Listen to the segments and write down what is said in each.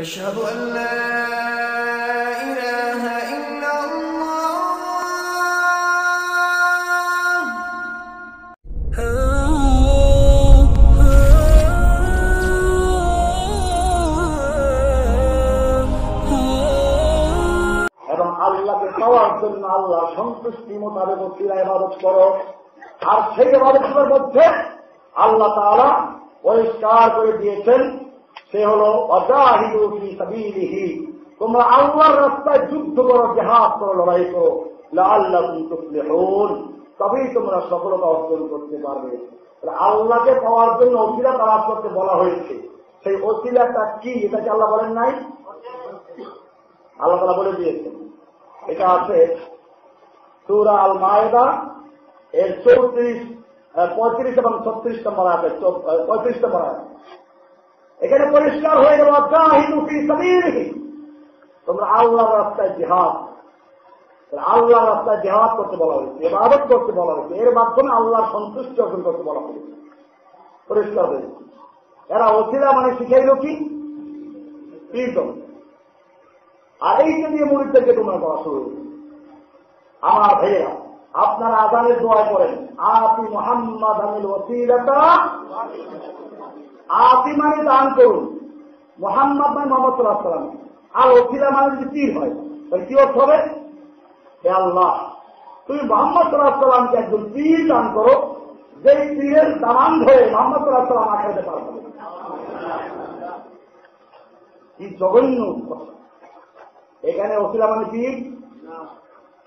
أشهد أن لا إله إلا الله এবং আল্লাহকে পাওয়ার জন্য আল্লাহ সন্তুষ্টি মোতাবেক ওসিলা ইবাদত করো আর সেই ইবাদতের মধ্যে আল্লাহ তাআলা পরিষ্কার করে দিয়েছেন সে হল, অজাহিদু তোমরা আল্লাহর রাস্তায় যুদ্ধ করো, জেহাদ করো, লড়াই করো। তুফলিহুন। তবেই তোমরা সফলতা অর্জন করতে পারবে। আল্লাহকে পাওয়ার জন্য ওসিলা তালাশ করতে বলা হয়েছে। সেই ওসিলাটা কি? এটা কি আল্লাহ বলেন নাই? আল্লাহ বলে দিয়েছেন। এটা আছে সুরা আল মায়েদা এর চৌত্রিশ পঁয়ত্রিশ এবং ছত্রিশ নম্বর আছে পঁয়ত্রিশ নম্বর আছে এখানে পরিষ্কার হয়ে গেল তোমরা আল্লাহ রাস্তায় জিহাদ। আল্লাহর রাস্তায় জেহাদ করতে বলা হয়েছে এবাদত করতে বলা হয়েছে। এর মাধ্যমে আল্লাহ সন্তুষ্টি অর্জন করতে বলা হয়েছে। পরিষ্কার হয়েছে এরা অসিলা মানে শিখাইল কি? আর এইটা দিয়ে মুরিদদেরকে তোমরা করা শুরু। আমার ভাইয়েরা, আপনারা আজানের দোয়া করেন আপনি মোহাম্মদ আমিল ওসিলাটা আপনি মানে দান করুন। মোহাম্মদ মানে মোহাম্মদ সাল্লাহ আর ওসিলা মানে যদি তীর হয়, তাহলে কি অর্থ হবে? হে আল্লাহ, তুমি মোহাম্মদ সাল্লাহ সাল্লামকে একজন তীর দান করো যে তীরের দামান ধরে মোহাম্মদ সাল্লাহ সাল্লাম আঁকাইতে পারবে কি জঘন্য। এখানে অসিলা মানে পীর?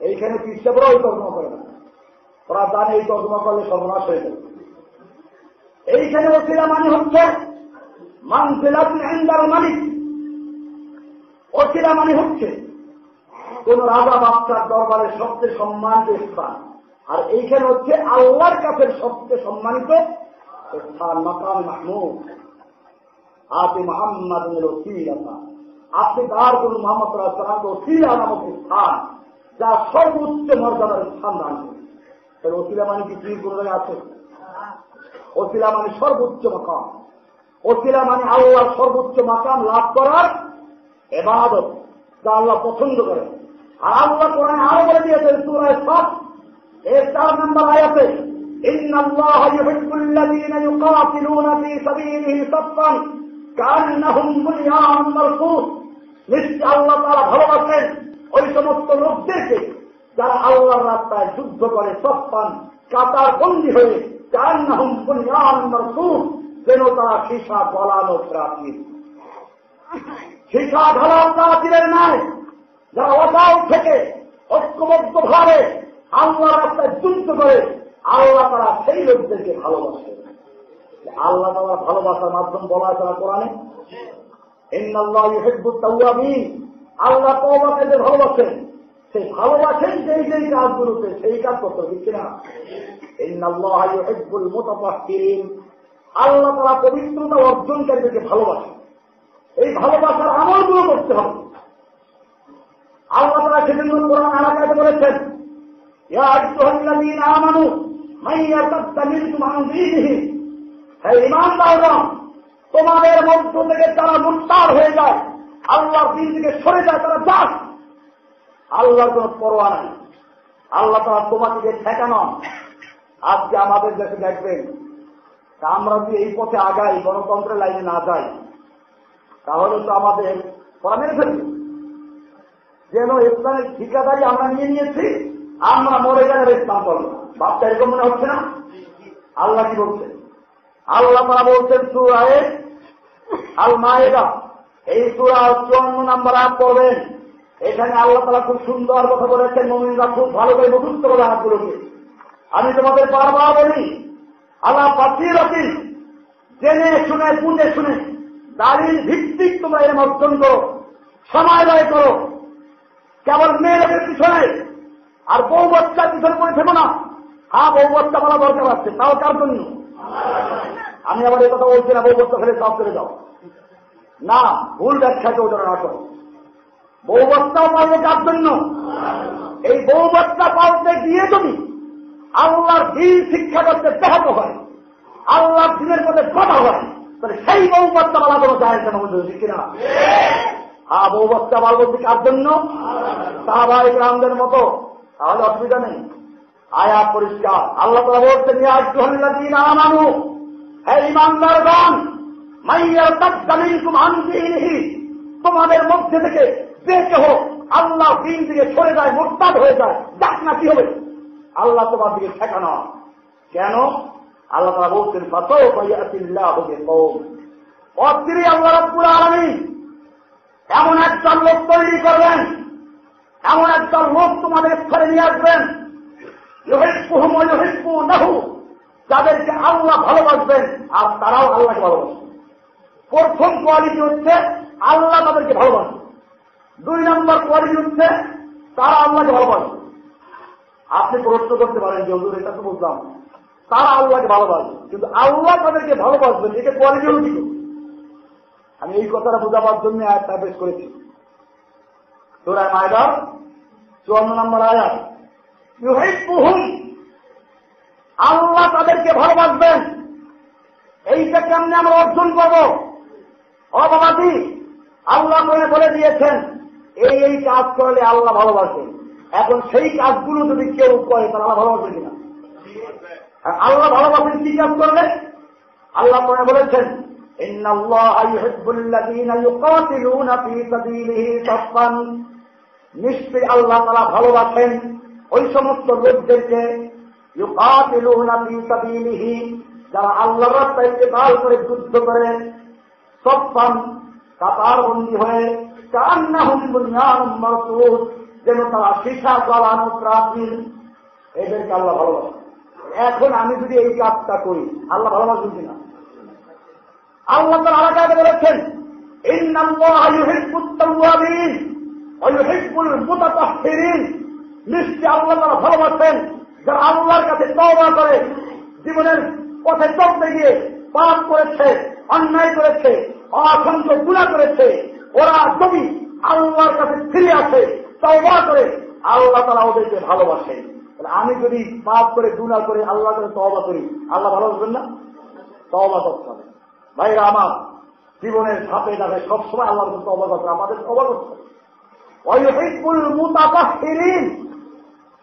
এইখানে পিসটা ওই তর্জমা করে না। ওরা জানে এই তর্জমা করলে সর্বনাশ হয়ে যাবে। এইখানে অসিলা মানে হচ্ছে ইনদাল মালিক। অসিলা মানে হচ্ছে কোন রাজা বাচ্চার দরবারে সবচেয়ে সম্মানিত স্থান। আর এইখানে হচ্ছে আল্লাহর কাছে সবচেয়ে সম্মানিত স্থান, মাকাম মাহমুদ। আপনি মোহাম্মদ আপনি তার কোন মোহাম্মদ সাল্লাম ওসিলা নামক স্থান, যা সর্বোচ্চ মর্যাদার স্থান দান করে। ওসিলা মানে কি কোনো জায়গায় আছে? ওসিলা মানে সর্বোচ্চ মাকাম ওসিলা মানে আল্লাহর সর্বোচ্চ মাকাম লাভ করার এবাদত যা আল্লাহ পছন্দ করে আর আল্লাহ কোরআন আরো বলে দিয়েছেন সুরায় সাত এর চার নম্বর আয়াতে إن الله يحب الذين يقاتلون في سبيله صفا كأنهم بنيان مرصوص নিশ্চয় আল্লাহ তারা ভালোবাসেন ওই সমস্ত লোকদেরকে যারা আল্লাহর রাস্তায় যুদ্ধ করে সস্তান কাতার বন্দী হয়ে চার নাহম বুনিয়ান মারসুস যেন তারা সীসা গলানো প্রাচীর। সীসা ঢালা প্রাচীরের নাই যারা অকাল থেকে ঐক্যবদ্ধ ভাবে আল্লাহ রাস্তায় যুদ্ধ করে, আল্লাহ তারা সেই লোকদেরকে ভালোবাসে। আল্লাহ তারা ভালোবাসার মাধ্যম বলা আল্লাহ যে ভালোবাসেন সেই ভালোবাসেন যেই যেই কাজগুলোতে, সেই কাজ করতে হবে, ঠিক না ইন্নাল্লাহ ইউহিব্বুল মুতাতাহহিরিন আল্লাহ তারা পবিত্রতা অর্জনকারীদেরকে ভালোবাসেন এই ভালোবাসার আমলগুলো করতে হবে। আল্লাহ তারা সেজন্য কোরআন আলাকাতে বলেছেন আমানু, মান তোমাদের মধ্য থেকে তারা মুক্তার হয়ে যায়, আল্লাহর দিন থেকে সরে যায়, তারা যাক। আল্লাহর কোন পরোয়া নাই। আল্লাহ তারা তোমাকে যে ঠেকানো, আজকে আমাদের দেশে দেখবেন আমরা যদি এই পথে আগাই, গণতন্ত্রের লাইনে না যাই, তাহলে তো আমাদের পড়া মেরে ফেলবে যেন ইসলামের ঠিকাদারি আমরা নিয়ে নিয়েছি, আমরা মরে গেলে ইসলাম করব ভাবটা এরকম মনে হচ্ছে না? আল্লাহ কি বলছেন আল্লাহ তারা বলছেন সুরায় আল মায়েদা এই সুরা চুয়ান্ন নাম্বার আপ করবেন এখানে আল্লাহ তালা খুব সুন্দর কথা বলেছেন, মমিনরা খুব ভালো করে মুখস্থ করে হাতগুলোকে আমি তোমাদের বারবার বলি, আল্লাহ পাঠিয়ে রাখি জেনে শুনে, বুঝে শুনে, দালিল ভিত্তিক তোমরা এর অর্জন করো, সময় ব্যয় করো। কেবল মেয়েদের পিছনে, আর বউ বাচ্চার পিছনে পড়ে থেকো না। হ্যাঁ বউ বাচ্চা বলা দরকার আছে, তাও কার জন্য? আমি আবার এই কথা বলছি না, বউ বাচ্চা ফেলে সব করে যাও। না, ভুল ব্যাখ্যা কেউ যেন না করো। বউ পারবে কার জন্য? এই বউ বাচ্চা পালতে গিয়ে যদি আল্লাহর দিন শিক্ষা করতে ব্যাহত হয় আল্লাহর দিনের মধ্যে কথা হয় তাহলে সেই বউ বাচ্চা বলা কোনো যায় কেন বলতে কিনা? হ্যাঁ বউ বাচ্চা বাল বলতে কার জন্য? সাহাবাহিক রামদের মতো তাহলে অসুবিধা নেই। আয়া পরিষ্কার। আল্লাহ তালা বলছেন ইয়াজুহাল্লাযীন আমানু হে ইমানদারগণ মাইয়ার তাকদামিনকুম আন দীনিহি। তোমাদের মধ্যে থেকে যে কেহ আল্লাহ দিন থেকে সরে যায়, মোরতাদ হয়ে যায়, যাক না কি হবে। আল্লাহ তোমার দিকে ঠেকানো কেন? আল্লাহ তারা বলছেন অচিরে আল্লাহ রব্বুল আলামিন। এমন একটা লোক তৈরি করবেন, এমন একটা লোক তোমাদের স্তরে নিয়ে আসবেন। যাদেরকে আল্লাহ ভালোবাসবেন, আর তারাও আল্লাহকে ভালোবাসবেন প্রথম কোয়ালিটি হচ্ছে, আল্লাহ তাদেরকে ভালোবাসে। দুই নম্বর কোয়ালিটি হচ্ছে তারা আল্লাহকে ভালোবাসে। আপনি প্রশ্ন করতে পারেন যে, হুজুর, এটা তো বুঝলাম। তারা আল্লাহকে ভালোবাসে। কিন্তু আল্লাহ তাদেরকে ভালোবাসবেন এটা কোয়ালিটি কি? আমি এই কথাটা বোঝাবার জন্য আয়াতটা পেশ করেছি। তোরায় মায়দার চুয়ান্ন নম্বর আয়াত। আল্লাহ তাদেরকে ভালোবাসবেন। এইটা কেমনে আমরা অর্জন করব? বাবাজি, আল্লাহ করে দিয়েছেন এই এই কাজ করলে আল্লাহ ভালোবাসে। এখন সেই কাজগুলো যদি কেউ করে, তাহলে আল্লাহ ভালোবাসেন কিনা? আল্লাহ ভালোবাসেন কি কাজ করলে আল্লাহ মনে বলেছেন নিশ্চয় আল্লাহ তারা ভালোবাসেন ওই সমস্ত লোকদেরকে যারা আল্লাহ রাস্তায় কাল করে যুদ্ধ করে সব কাতার বন্দী হয়ে কান্নাহুম বুনিয়ানুম মারসুস যেন তারা শিখা জ্বালানো প্রাচীন। এদেরকে আল্লাহ ভালোবাসেন এখন আমি যদি এই কাজটা করি, আল্লাহ ভালোবাসবেন কিনা? আল্লাহ তার আলাকায় বলেছেন নিশ্চয় আল্লাহ তারা ভালোবাসেন। যারা আল্লাহর কাছে তওবা করে, জীবনের পথে চলতে গিয়ে পাপ করেছে, অন্যায় করেছে অসংখ্য গুণা করেছে। ওরা যদি আল্লাহর কাছে ফিরে আসে, তওবা করে, আল্লাহ তারা ওদেরকে ভালোবাসে। আমি যদি পাপ করে, গুণা করে আল্লাহ করে তওবা করি, আল্লাহ ভালোবাসবেন না? তওবা করতে হবে। ভাইরা আমার, জীবনের ধাপে ধাপে সবসময় আল্লাহর কাছে তওবা করতে আমাদের তওবা করতে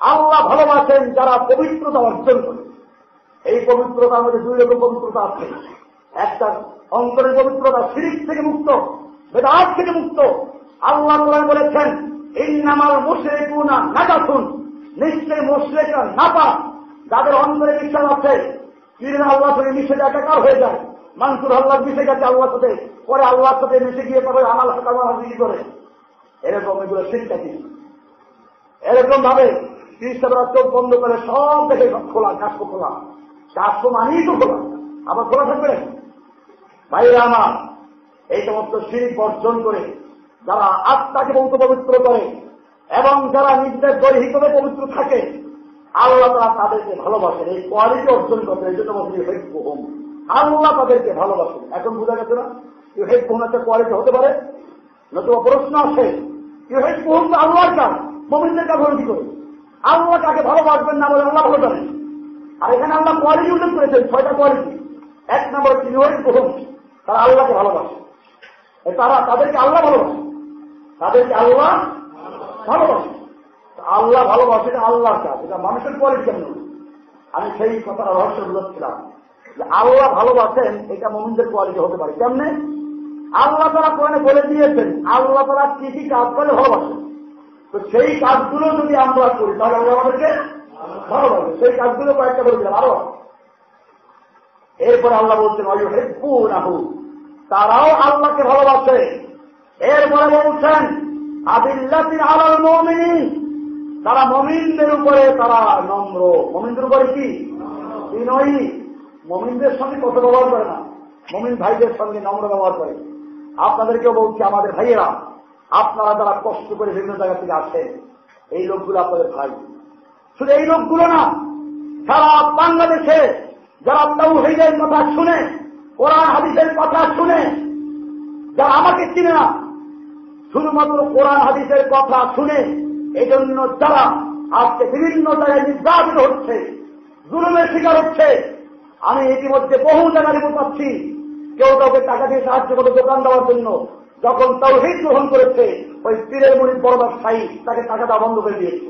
আল্লাহ ভালোবাসেন যারা পবিত্রতা অর্জন করে। এই পবিত্রতা আমাদের দুই রকম পবিত্রতা আছে। একটা অন্তরের পবিত্রতা সিরিক থেকে মুক্ত, বেদাত থেকে মুক্ত। আল্লাহ বলেছেন, ইন্নামাল মুশরিকুনা নাজাসুন নিশ্চয় মুশরিকরা নাপা যাদের অন্তরে বিশ্বাস আছে, পীরের আল্লাহ থেকে মিশে একাকার হয়ে যায়? মানসুর আল্লাহ মিশে গেছে আল্লাহর সাথে। পরে আল্লাহর সাথে মিশে গিয়ে তবে আমাল সকাল হাজিরি করে? এরকম এগুলো শিক্ষা কি? এরকম ভাবে খ্রিস্টানরা চোখ বন্ধ করে সব দেখে খোলা কাশ্য খোলা। কাশ্য মানেই তো খোলা। আবার খোলা থাকবে? ভাইরা আমার, এই সমস্ত সিঁড়ি বর্জন করে যারা আত্মাকে বহুত পবিত্র করে এবং যারা নিজেদের দৈহিকভাবে পবিত্র থাকে, আল্লাহ তারা তাদেরকে ভালোবাসেন, এই কোয়ালিটি অর্জন করতে এই জন্য হোম আল্লাহ তাদেরকে ভালোবাসেন। এখন বোঝা গেছে না? ইউ হেল্প হোম একটা কোয়ালিটি হতে পারে? নতুবা প্রশ্ন আছে ইউ হেল্প হোম তো আল্লাহর কাজ, মোমিনদের কাজ হলে কি করে? আল্লাহ কাকে ভালোবাসবেন না বলে আল্লাহ ভালো জানেন। আর এখানে আল্লাহ কোয়ালিটি উল্লেখ করেছেন, ছয়টা কোয়ালিটি। এক নম্বর হচ্ছে ইউ হেল্প হোম তারা আল্লাহকে ভালোবাসে। তারা তাদেরকে আল্লাহ ভালোবাসে। তাদেরকে আল্লাহ ভালোবাসে। আল্লাহ ভালোবাসে এটা আল্লাহর কাজ, এটা মানুষের কোয়ালিটি কেমন আমি সেই কথাটা রহস্য বলছিলাম যে আল্লাহ ভালোবাসেন, এটা মোমিনদের কোয়ালিটি হতে পারে। কেমনে? আল্লাহ তারা কোরআনে বলে দিয়েছেন, আল্লাহ তারা কি কি কাজ করে ভালোবাসেন। তো সেই কাজগুলো যদি আমরা করি, তাহলে আল্লাহ আমাদেরকে ভালোবাসে সেই কাজগুলো কয়েকটা বলে আরও এরপর আল্লাহ বলছেন অয়ু হেব্বু নাহু তারাও আল্লাহকে ভালোবাসে। এরপরে বলছেন, আদিল্লাতিন আলাল মমিনী তারা মমিনদের উপরে তারা নম্র। মমিনদের উপরে কি? বিনয়ী মমিনদের সঙ্গে কত ব্যবহার করে না? মমিন ভাইদের সঙ্গে নম্র ব্যবহার করে। আপনাদেরকেও বলছি, আমাদের ভাইয়েরা, আপনারা যারা কষ্ট করে বিভিন্ন জায়গা থেকে আসেন, এই লোকগুলো আপনাদের ভাই। শুধু এই লোকগুলো না, সারা বাংলাদেশে যারা তৌহিদের কথা শুনে কোরআন হাদিসের কথা শুনে, যারা আমাকে চিনে না, শুধুমাত্র কোরআন হাদিসের কথা শুনে এই জন্য যারা আজকে বিভিন্ন জায়গায় নির্যাতিত হচ্ছে, জুলুমের শিকার হচ্ছে, আমি ইতিমধ্যে বহু জায়গায় পাচ্ছি, কেউ কাউকে টাকা দিয়ে সাহায্য করে দোকান দেওয়ার জন্য, যখন তৌহিদ গ্রহণ করেছে, ওই পীরের মুড়ির বড় ব্যবসায়ী তাকে টাকা দেওয়া বন্ধ করে দিয়েছে।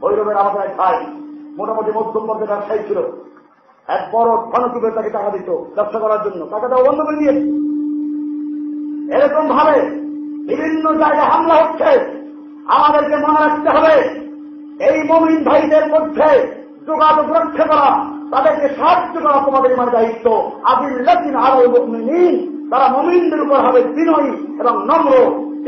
ভৈরবের আমাদের ভাই, মোটামুটি মধ্যম পর্যায়ে ব্যবসায়ী ছিল। এক বড় ধনকুবে তাকে টাকা দিত, ব্যবসা করার জন্য। টাকা দেওয়া বন্ধ করে দিয়েছে। এরকম ভাবে বিভিন্ন জায়গায় হামলা হচ্ছে। আমাদেরকে মনে রাখতে হবে, এই মমিন ভাইদের মধ্যে যোগাযোগ রক্ষা করা, তাদেরকে সাহায্য করা তোমাদের মানে দায়িত্ব। আদিল্লাদিন আরও মমিন তারা মমিনদের উপর হবে বিনয়ী এবং নম্র।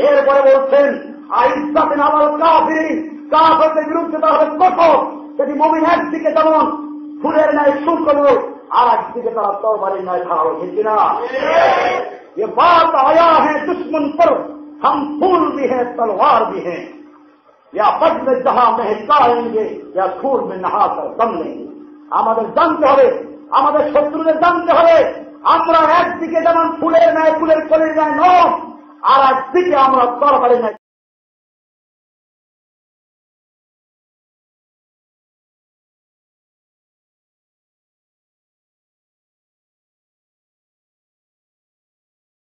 এরপরে বলছেন আইসাতেন আমার কাফিরি কাফেরদের বিরুদ্ধে তারা হবে কঠোর। সেটি মমিন একদিকে যেমন ফুলের ন্যায় সুকমল আর একদিকে তারা তরবারির ন্যায় খাওয়া ঠিক কিনা ये बात आया है दुश्मन पर हम फूल भी हैं तलवार भी हैं या पद में जहां महकाएंगे या खूर में नहा कर दम लेंगे আমাদের জানতে হবে আমাদের শত্রুদের জানতে হবে আমরা একদিকে যেমন ফুলের ন্যায় ফুলের কলির ন্যায় নয় আর একদিকে আমরা তরবারের ন্যায়